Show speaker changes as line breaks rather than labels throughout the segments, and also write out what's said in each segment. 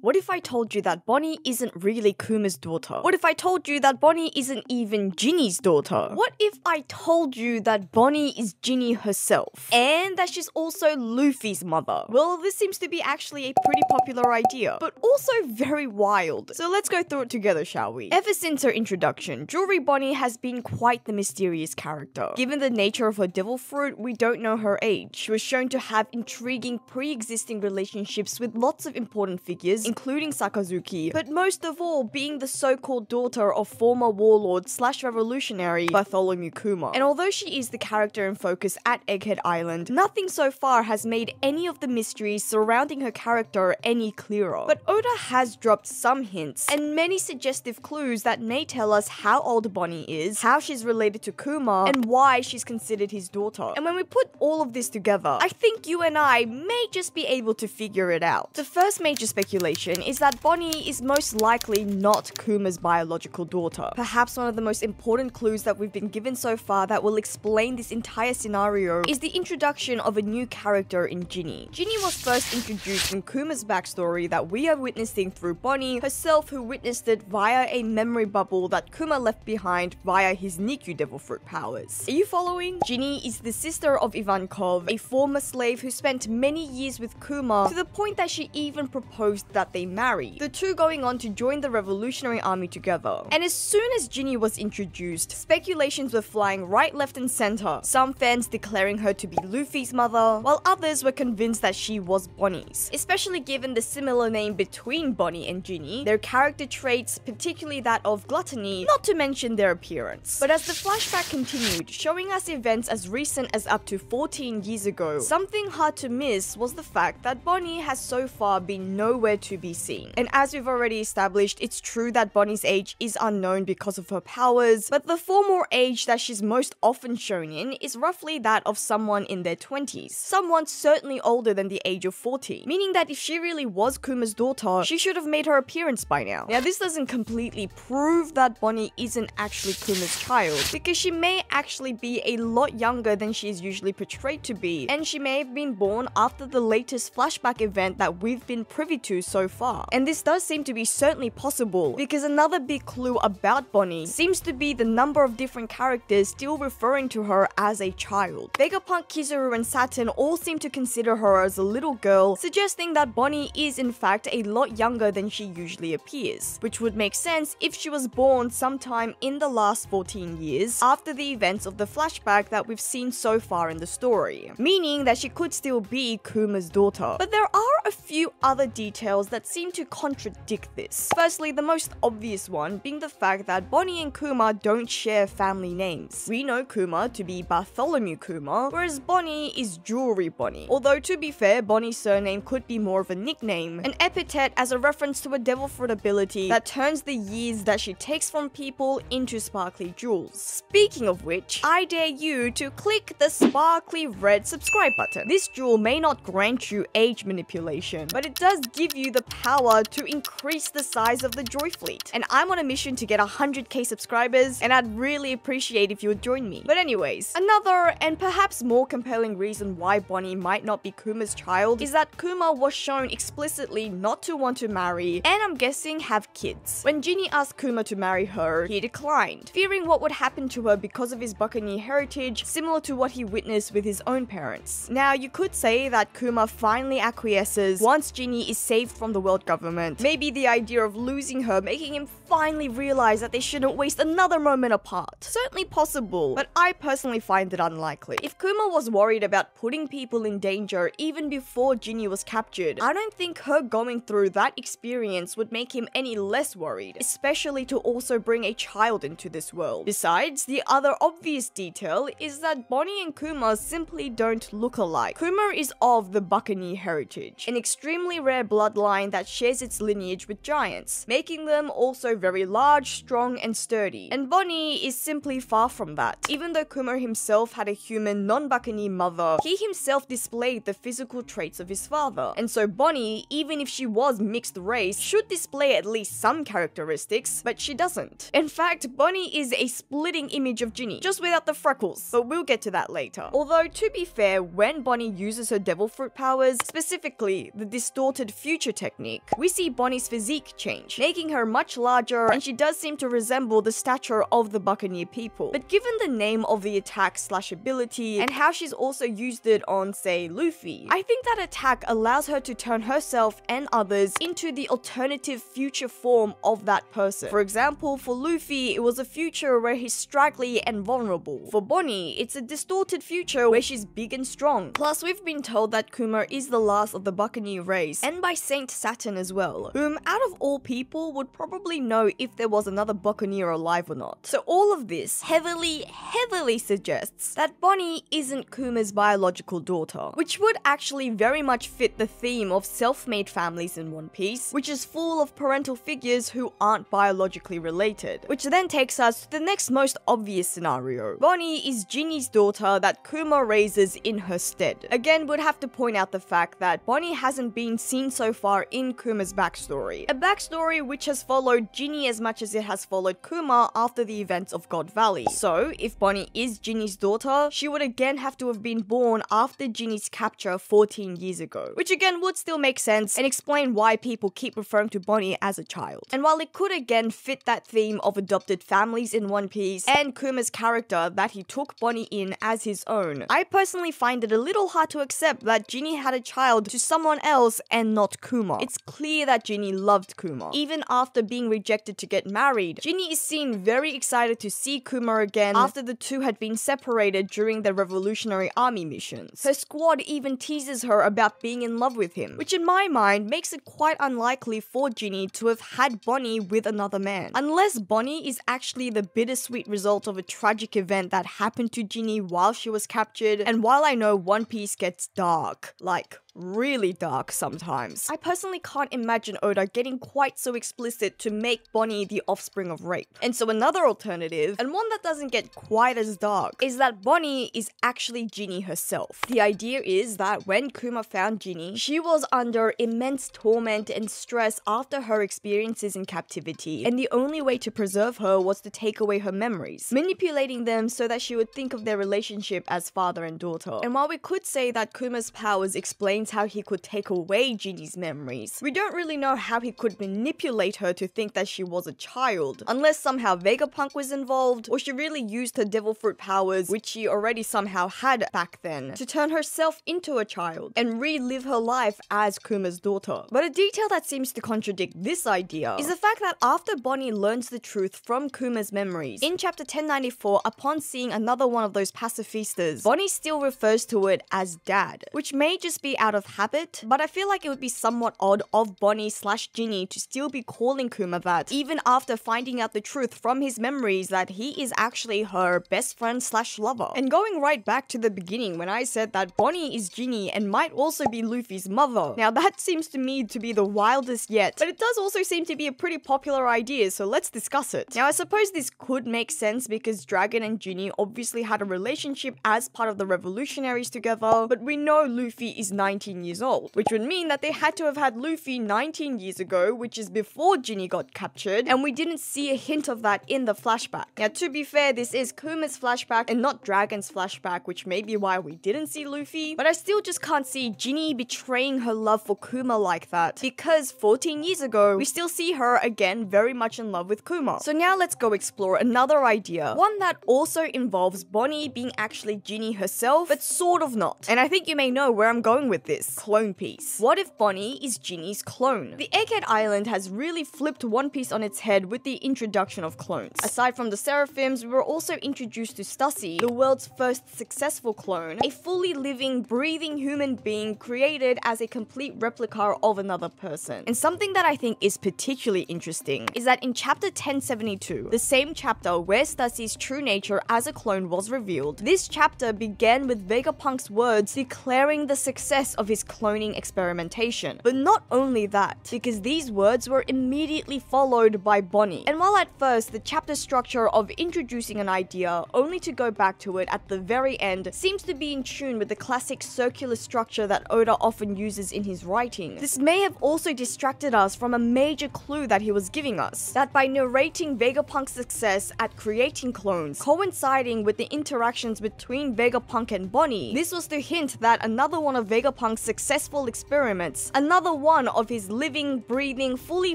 What if I told you that Bonney isn't really Kuma's daughter? What if I told you that Bonney isn't even Ginny's daughter? What if I told you that Bonney is Ginny herself? And that she's also Luffy's mother? Well, this seems to be actually a pretty popular idea, but also very wild. So let's go through it together, shall we? Ever since her introduction, Jewelry Bonney has been quite the mysterious character. Given the nature of her devil fruit, we don't know her age. She was shown to have intriguing pre-existing relationships with lots of important figures, including Sakazuki, but most of all being the so-called daughter of former warlord slash revolutionary Bartholomew Kuma. And although she is the character in focus at Egghead Island, nothing so far has made any of the mysteries surrounding her character any clearer. But Oda has dropped some hints and many suggestive clues that may tell us how old Bonney is, how she's related to Kuma, and why she's considered his daughter. And when we put all of this together, I think you and I may just be able to figure it out. The first major speculation is that Bonney is most likely not Kuma's biological daughter. Perhaps one of the most important clues that we've been given so far that will explain this entire scenario is the introduction of a new character in Ginny. Ginny was first introduced in Kuma's backstory that we are witnessing through Bonney herself who witnessed it via a memory bubble that Kuma left behind via his Nikyu Devil Fruit powers. Are you following? Ginny is the sister of Ivankov, a former slave who spent many years with Kuma to the point that she even proposed that they marry, the two going on to join the revolutionary army together. And as soon as Ginny was introduced, speculations were flying right, left, and center. Some fans declaring her to be Luffy's mother, while others were convinced that she was Bonney's. Especially given the similar name between Bonney and Ginny, their character traits, particularly that of gluttony, not to mention their appearance. But as the flashback continued, showing us events as recent as up to 14 years ago, something hard to miss was the fact that Bonney has so far been nowhere to be seen. And as we've already established, it's true that Bonney's age is unknown because of her powers, but the formal age that she's most often shown in is roughly that of someone in their 20s. Someone certainly older than the age of 40, meaning that if she really was Kuma's daughter, she should have made her appearance by now. Now, this doesn't completely prove that Bonney isn't actually Kuma's child, because she may actually be a lot younger than she is usually portrayed to be, and she may have been born after the latest flashback event that we've been privy to so far. And this does seem to be certainly possible, because another big clue about Bonney seems to be the number of different characters still referring to her as a child. Vegapunk, Kizaru, and Saturn all seem to consider her as a little girl, suggesting that Bonney is in fact a lot younger than she usually appears, which would make sense if she was born sometime in the last 14 years after the events of the flashback that we've seen so far in the story, meaning that she could still be Kuma's daughter. But there are a few other details that seem to contradict this. Firstly, the most obvious one being the fact that Bonney and Kuma don't share family names. We know Kuma to be Bartholomew Kuma, whereas Bonney is Jewelry Bonney. Although to be fair, Bonney's surname could be more of a nickname, an epithet as a reference to a devil fruit ability that turns the years that she takes from people into sparkly jewels. Speaking of which, I dare you to click the sparkly red subscribe button. This jewel may not grant you age manipulation, but it does give you the power to increase the size of the JoyFleet. And I'm on a mission to get 100k subscribers, and I'd really appreciate if you would join me. But anyways, another and perhaps more compelling reason why Bonney might not be Kuma's child is that Kuma was shown explicitly not to want to marry, and I'm guessing have kids. When Ginny asked Kuma to marry her, he declined, fearing what would happen to her because of his Buccaneer heritage, similar to what he witnessed with his own parents. Now, you could say that Kuma finally acquiesces once Ginny is saved from the world government. Maybe the idea of losing her making him finally realize that they shouldn't waste another moment apart. Certainly possible, but I personally find it unlikely. If Kuma was worried about putting people in danger even before Ginny was captured, I don't think her going through that experience would make him any less worried, especially to also bring a child into this world. Besides, the other obvious detail is that Bonney and Kuma simply don't look alike. Kuma is of the Buccaneer heritage, an extremely rare bloodline that shares its lineage with giants, making them also very large, strong, and sturdy. And Bonney is simply far from that. Even though Kuma himself had a human, non-Buccaneer mother, he himself displayed the physical traits of his father. And so Bonney, even if she was mixed race, should display at least some characteristics, but she doesn't. In fact, Bonney is a splitting image of Ginny, just without the freckles, but we'll get to that later. Although, to be fair, when Bonney uses her devil fruit powers, specifically the distorted future technique, we see Bonney's physique change, making her much larger and she does seem to resemble the stature of the Buccaneer people. But given the name of the attack slash ability and how she's also used it on, say, Luffy, I think that attack allows her to turn herself and others into the alternative future form of that person. For example, for Luffy, it was a future where he's straggly and vulnerable. For Bonney, it's a distorted future where she's big and strong. Plus, we've been told that Kuma is the last of the Buccaneer race, and by Saint Saturn as well, whom out of all people would probably know if there was another Buccaneer alive or not. So all of this heavily, heavily suggests that Bonney isn't Kuma's biological daughter, which would actually very much fit the theme of self-made families in One Piece, which is full of parental figures who aren't biologically related. Which then takes us to the next most obvious scenario. Bonney is Ginny's daughter that Kuma raises in her stead. Again, would have to point out the fact that Bonney hasn't been seen so far in Kuma's backstory. A backstory which has followed Ginny as much as it has followed Kuma after the events of God Valley. So, if Bonney is Ginny's daughter, she would again have to have been born after Ginny's capture 14 years ago. Which again would still make sense and explain why people keep referring to Bonney as a child. And while it could again fit that theme of adopted families in One Piece and Kuma's character that he took Bonney in as his own, I personally find it a little hard to accept that Ginny had a child to someone else and not Kuma. It's clear that Ginny loved Kuma. Even after being rejected to get married, Ginny is seen very excited to see Kuma again after the two had been separated during their Revolutionary Army missions. Her squad even teases her about being in love with him, which in my mind makes it quite unlikely for Ginny to have had Bonney with another man. Unless Bonney is actually the bittersweet result of a tragic event that happened to Ginny while she was captured, and while I know One Piece gets dark, like really dark sometimes. I personally can't imagine Oda getting quite so explicit to make Bonney the offspring of rape. And so another alternative, and one that doesn't get quite as dark, is that Bonney is actually Ginny herself. The idea is that when Kuma found Ginny, she was under immense torment and stress after her experiences in captivity, and the only way to preserve her was to take away her memories, manipulating them so that she would think of their relationship as father and daughter. And while we could say that Kuma's powers explain how he could take away Ginny's memories. We don't really know how he could manipulate her to think that she was a child, unless somehow Vegapunk was involved, or she really used her devil fruit powers, which she already somehow had back then, to turn herself into a child and relive her life as Kuma's daughter. But a detail that seems to contradict this idea is the fact that after Bonney learns the truth from Kuma's memories, in chapter 1094, upon seeing another one of those pacifistas, Bonney still refers to it as dad, which may just be out of habit, but I feel like it would be somewhat odd of Bonney slash Ginny to still be calling Kuma that, even after finding out the truth from his memories that he is actually her best friend slash lover. And going right back to the beginning when I said that Bonney is Ginny and might also be Luffy's mother. Now that seems to me to be the wildest yet, but it does also seem to be a pretty popular idea, so let's discuss it. Now I suppose this could make sense because Dragon and Ginny obviously had a relationship as part of the revolutionaries together, but we know Luffy is 19 years old, which would mean that they had to have had Luffy 19 years ago, which is before Ginny got captured, and we didn't see a hint of that in the flashback. Now, to be fair, this is Kuma's flashback and not Dragon's flashback, which may be why we didn't see Luffy, but I still just can't see Ginny betraying her love for Kuma like that, because 14 years ago, we still see her again very much in love with Kuma. So now let's go explore another idea, one that also involves Bonney being actually Ginny herself, but sort of not. And I think you may know where I'm going with this clone piece. What if Bonney is Ginny's clone? The Egghead Island has really flipped One Piece on its head with the introduction of clones. Aside from the Seraphims, we were also introduced to Stussy, the world's first successful clone, a fully living, breathing human being created as a complete replica of another person. And something that I think is particularly interesting is that in chapter 1072, the same chapter where Stussy's true nature as a clone was revealed, this chapter began with Vegapunk's words declaring the success of his cloning experimentation. But not only that, because these words were immediately followed by Bonney. And while at first the chapter structure of introducing an idea only to go back to it at the very end seems to be in tune with the classic circular structure that Oda often uses in his writing, this may have also distracted us from a major clue that he was giving us, that by narrating Vegapunk's success at creating clones, coinciding with the interactions between Vegapunk and Bonney, this was to hint that another one of Vegapunk's Successful experiments, another one of his living, breathing, fully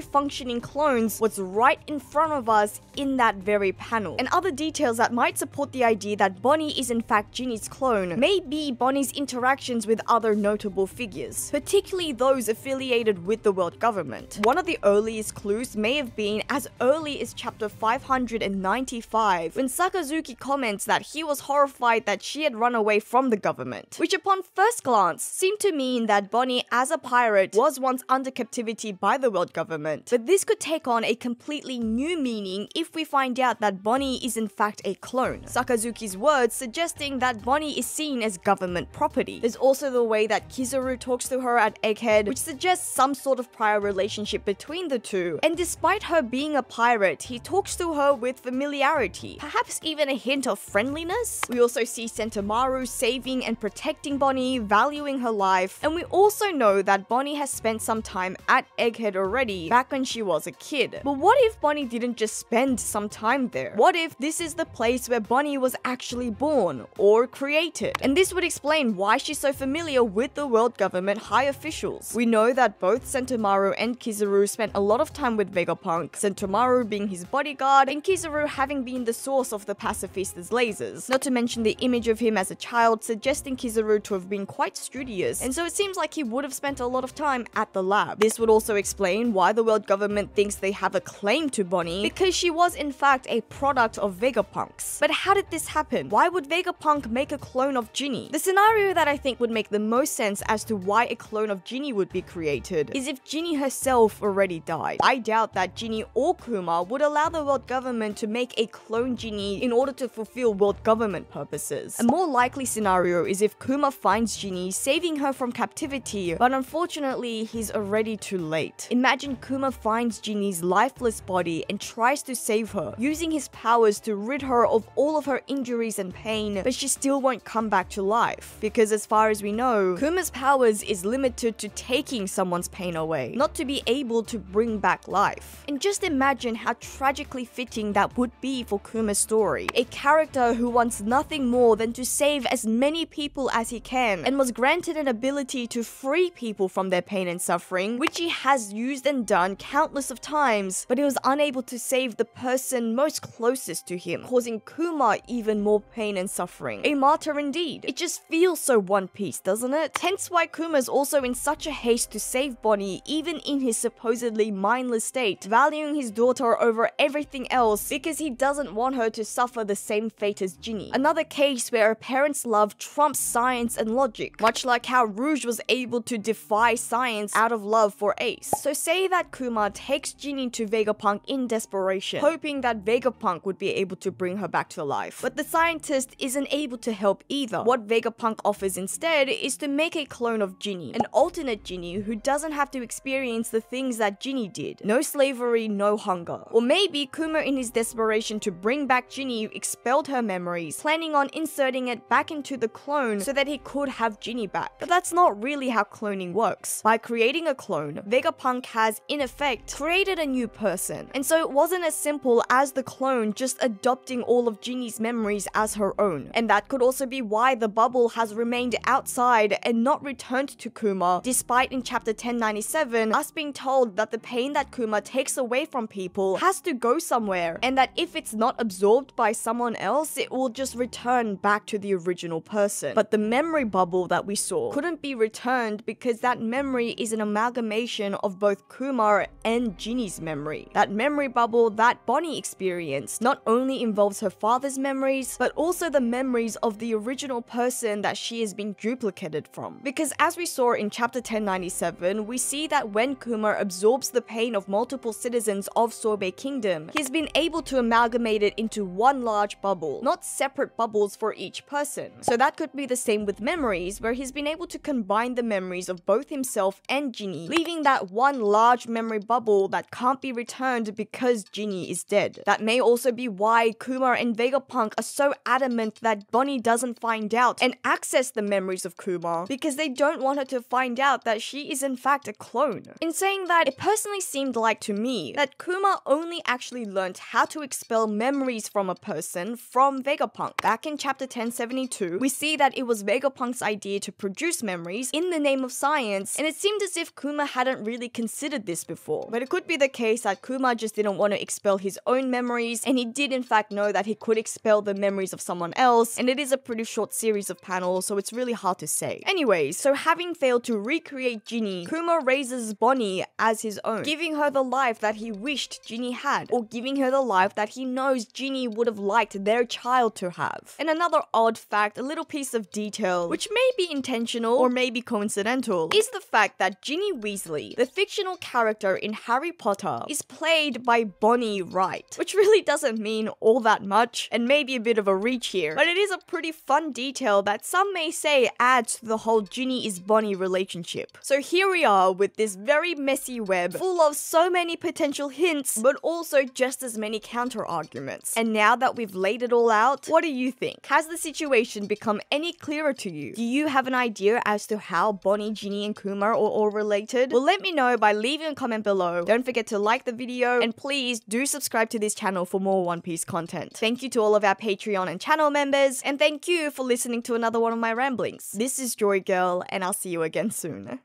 functioning clones was right in front of us in that very panel. And other details that might support the idea that Bonney is in fact Ginny's clone may be Bonney's interactions with other notable figures, particularly those affiliated with the world government. One of the earliest clues may have been as early as chapter 595, when Sakazuki comments that he was horrified that she had run away from the government, which upon first glance seemed to mean that Bonney as a pirate was once under captivity by the world government. But this could take on a completely new meaning if we find out that Bonney is in fact a clone. Sakazuki's words suggesting that Bonney is seen as government property. There's also the way that Kizaru talks to her at Egghead, which suggests some sort of prior relationship between the two. And despite her being a pirate, he talks to her with familiarity, perhaps even a hint of friendliness. We also see Sentomaru saving and protecting Bonney, valuing her life, and we also know that Bonney has spent some time at Egghead already, back when she was a kid. But what if Bonney didn't just spend some time there? What if this is the place where Bonney was actually born or created? And this would explain why she's so familiar with the world government high officials. We know that both Sentomaru and Kizaru spent a lot of time with Vegapunk, Sentomaru being his bodyguard, and Kizaru having been the source of the pacifista's lasers. Not to mention the image of him as a child suggesting Kizaru to have been quite studious, and so it seems like he would have spent a lot of time at the lab. This would also explain why the world government thinks they have a claim to Bonney, because she was in fact a product of Vegapunk's. But how did this happen? Why would Vegapunk make a clone of Ginny? The scenario that I think would make the most sense as to why a clone of Ginny would be created is if Ginny herself already died. I doubt that Ginny or Kuma would allow the world government to make a clone Ginny in order to fulfill world government purposes. A more likely scenario is if Kuma finds Ginny, saving her from captivity, but unfortunately he's already too late. Imagine Kuma finds Ginny's lifeless body and tries to save her, using his powers to rid her of all of her injuries and pain, but she still won't come back to life. Because as far as we know, Kuma's powers is limited to taking someone's pain away, not to be able to bring back life. And just imagine how tragically fitting that would be for Kuma's story. A character who wants nothing more than to save as many people as he can, and was granted an ability to free people from their pain and suffering, which he has used and done countless of times, but he was unable to save the person most closest to him, causing Kuma even more pain and suffering. A martyr indeed. It just feels so One Piece, doesn't it? Hence why Kuma's also in such a haste to save Bonney, even in his supposedly mindless state, valuing his daughter over everything else because he doesn't want her to suffer the same fate as Ginny. Another case where a parent's love trumps science and logic, much like how Rouge was able to defy science out of love for Ace. So say that Kuma takes Ginny to Vegapunk in desperation, hoping that Vegapunk would be able to bring her back to life. But the scientist isn't able to help either. What Vegapunk offers instead is to make a clone of Ginny, an alternate Ginny who doesn't have to experience the things that Ginny did. No slavery, no hunger. Or maybe Kuma in his desperation to bring back Ginny expelled her memories, planning on inserting it back into the clone so that he could have Ginny back. But that's not really how cloning works. By creating a clone, Vegapunk has, in effect, created a new person. And so it wasn't as simple as the clone just adopting all of Ginny's memories as her own. And that could also be why the bubble has remained outside and not returned to Kuma, despite in chapter 1097 us being told that the pain that Kuma takes away from people has to go somewhere, and that if it's not absorbed by someone else, it will just return back to the original person. But the memory bubble that we saw couldn't be returned because that memory is an amalgamation of both Kuma and Ginny's memory. That memory bubble that Bonney experienced not only involves her father's memories, but also the memories of the original person that she has been duplicated from. Because as we saw in chapter 1097, we see that when Kuma absorbs the pain of multiple citizens of Sorbet Kingdom, he's been able to amalgamate it into one large bubble, not separate bubbles for each person. So that could be the same with memories, where he's been able to combine the memories of both himself and Ginny, leaving that one large memory bubble that can't be returned because Ginny is dead. That may also be why Kuma and Vegapunk are so adamant that Bonney doesn't find out and access the memories of Kuma, because they don't want her to find out that she is in fact a clone. In saying that, it personally seemed like to me that Kuma only actually learned how to expel memories from a person from Vegapunk. Back in chapter 1072, we see that it was Vegapunk's idea to produce memories in the name of science, and it seemed as if Kuma hadn't really considered this before. But it could be the case that Kuma just didn't want to expel his own memories, and he did in fact know that he could expel the memories of someone else, and it is a pretty short series of panels, so it's really hard to say. Anyways, so having failed to recreate Ginny, Kuma raises Bonney as his own, giving her the life that he wished Ginny had, or giving her the life that he knows Ginny would have liked their child to have. And another odd fact, a little piece of detail, which may be intentional or maybe coincidental, is the fact that Ginny Weasley, the fictional character in Harry Potter, is played by Bonnie Wright, which really doesn't mean all that much, and maybe a bit of a reach here, but it is a pretty fun detail that some may say adds to the whole Ginny is Bonney relationship. So here we are with this very messy web full of so many potential hints, but also just as many counter arguments. And now that we've laid it all out, what do you think? Has the situation become any clearer to you? Do you have an idea as to how Bonney, Ginny, and Kuma are all related? Well, let me know by leaving a comment below. Don't forget to like the video, and please do subscribe to this channel for more One Piece content. Thank you to all of our Patreon and channel members, and thank you for listening to another one of my ramblings. This is JoyGirl, and I'll see you again soon.